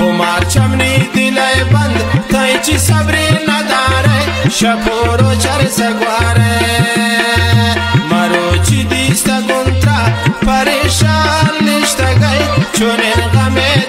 Kumar chamni dilay band tai chi sabri nadare shapuro char sagware maro chi dista guntra pareshan nishta gai chune gamen